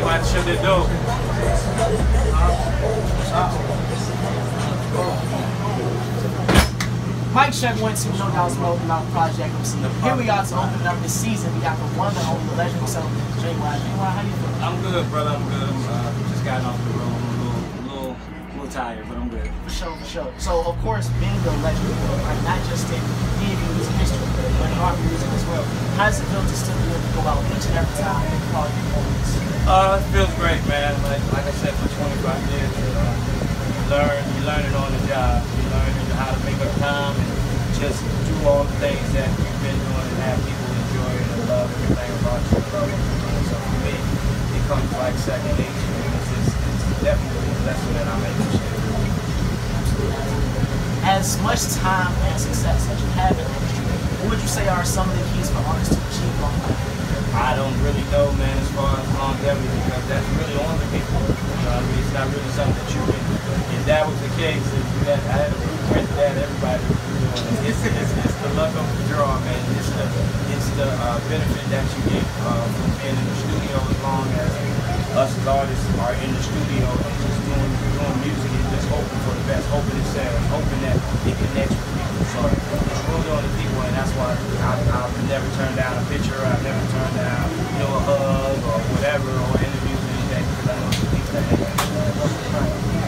You to show the door. Mic Check went to No Doubt Smoke Mouth Project Here we are to open up this season. We got the one and only legend himself, Jay Watt. Jay how you feeling? I'm good, brother. I'm good. Uh, just got off the road. I'm a little, little, little tired, but I'm good. For sure, for sure. So, of course, being the legend, right, not just in any music history, but in rock music as well, how does it feel to still be able to go out each and every time and call your moments? Uh, it feels great, man. Like, like I said, for 25 years, uh, you learn, you learn it on the job. You learn how to make up time and just do all the things that you've been doing and have people enjoy it and love everything about you. Love doing. So for me, it comes like second nature. It's, just, it's definitely a lesson that I'm able to share. As much time and success as you have in what would you say are some of the keys for artists to achieve long life? I don't really know, man, as far as longevity, because that's really on the people. You know, I mean, it's not really something that you can. If that was the case, if you had, I had a blueprint that everybody would be doing. it. It's, it's, it's the luck of the draw, man. It's the it's the uh, benefit that you get uh, from being in the studio as long as us as artists are in the studio and just doing doing music and just hoping for the best, hoping it sells, hoping that it connects with people. So it's really on the that's I, I've never turned down a picture. I've never turned down, you know, a hug or whatever, or interviews or anything, because I know the people that make it.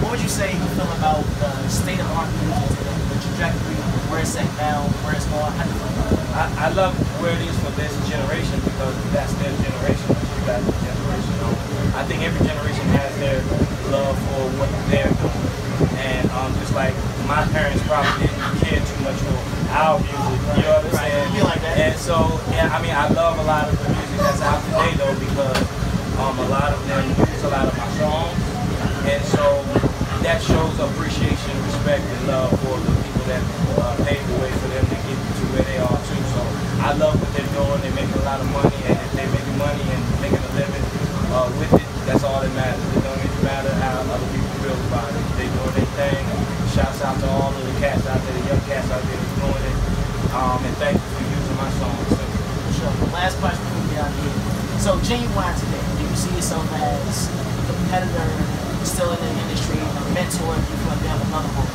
What would you say you feel about the state of rock music today, the trajectory, where it's at now, where it's going? How do you feel about it? I, I love where it is for this generation because that's their generation, which is that generation. I think every generation has their love for what they're doing. And um, just like my parents probably didn't care too much for our music, you know what I'm saying? And so, yeah, I mean, I love a lot of the music that's out today though because um, a lot of them use a lot of my songs. And so that shows appreciation, respect, and love for the people that uh, paved the way for them to get to where they are too. So I love what they're doing. They're making a lot of money, and if they're making money and making a living uh, with it, that's all that matters. It don't even matter how other people feel about it. They doing their thing. Shouts out to all of the cats out there, the young cats out there. Um, and thank you for using my songs. too. Sure. Last question we get out here. So, Ginuwine today, do you see yourself as a competitor, still in the industry, a mentor, do you feel like you have another home?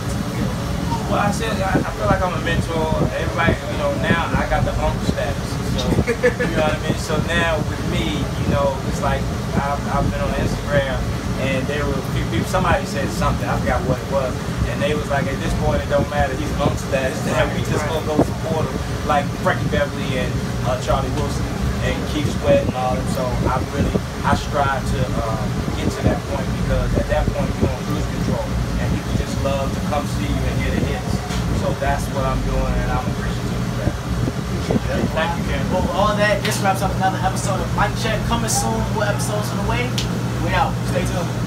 Well, I said I, I feel like I'm a mentor. Everybody, you know, now I got the uncle status. So you know what I mean. So now with me, you know, it's like I've, I've been on Instagram, and they were. Somebody said something. I forgot what it was, and they was like, at this point, it don't matter. He's uncle status. And we just gonna go support him, like Frankie Beverly and uh, Charlie Wilson and Keith Sweat and all that. So I really, I strive to uh, get to that point because at that point you're on cruise control, and people just love to come see you and hear the hits. So that's what I'm doing, and I'm appreciative of that. Thank you, Ken. Well, all that, this wraps up another episode of Mic Check. Coming soon, more episodes on the way. We out. Stay tuned.